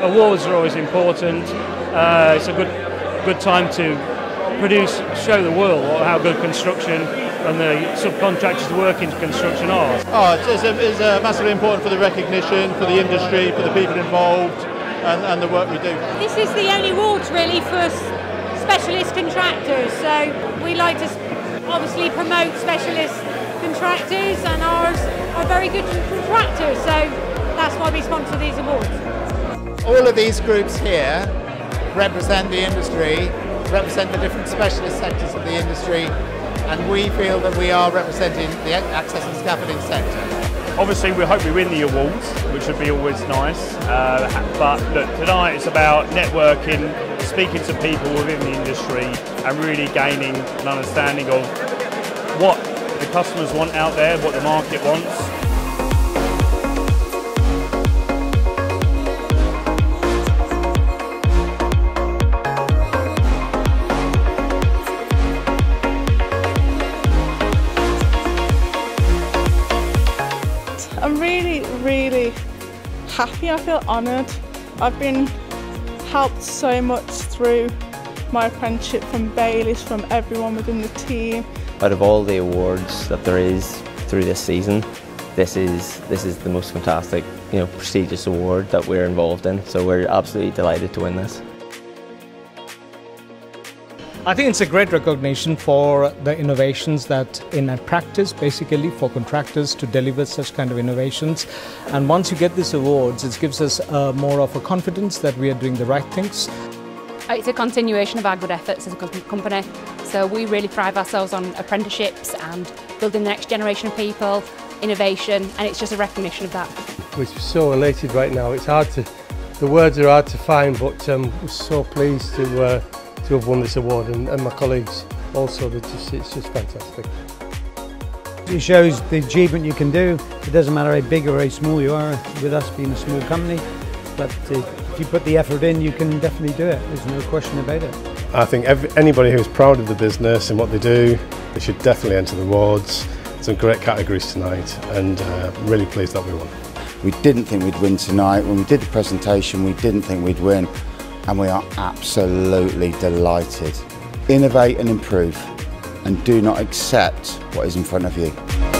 awards are always important. Uh, it's a good good time to produce, show the world how good construction and the subcontractors who work into construction are. Oh, it's, it's, it's uh, massively important for the recognition, for the industry, for the people involved, and, and the work we do. This is the only awards really for specialist contractors, so we like to obviously promote specialist contractors, and ours are very good contractors, so that's why we sponsor these awards. All of these groups here represent the industry, represent the different specialist sectors of the industry, and we feel that we are representing the access and scaffolding sector. Obviously, we hope we win the awards, which would be always nice. Uh, but look, tonight it's about networking, speaking to people within the industry, and really gaining an understanding of what the customers want out there, what the market wants, I'm really, really happy. I feel honoured. I've been helped so much through my apprenticeship from Baylis, from everyone within the team. Out of all the awards that there is through this season, this is this is the most fantastic, you know, prestigious award that we're involved in. So we're absolutely delighted to win this. I think it's a great recognition for the innovations that in a practice, basically for contractors to deliver such kind of innovations. And once you get these awards, it gives us uh, more of a confidence that we are doing the right things. It's a continuation of our good efforts as a company. So we really thrive ourselves on apprenticeships and building the next generation of people, innovation, and it's just a recognition of that. We're so elated right now. It's hard to, the words are hard to find, but um, we're so pleased to uh, to have won this award and, and my colleagues also, just, it's just fantastic. It shows the achievement you can do. It doesn't matter how big or how small you are, with us being a small company, but uh, if you put the effort in, you can definitely do it. There's no question about it. I think every, anybody who's proud of the business and what they do, they should definitely enter the awards. Some great categories tonight and uh, really pleased that we won. We didn't think we'd win tonight. When we did the presentation, we didn't think we'd win and we are absolutely delighted. Innovate and improve and do not accept what is in front of you.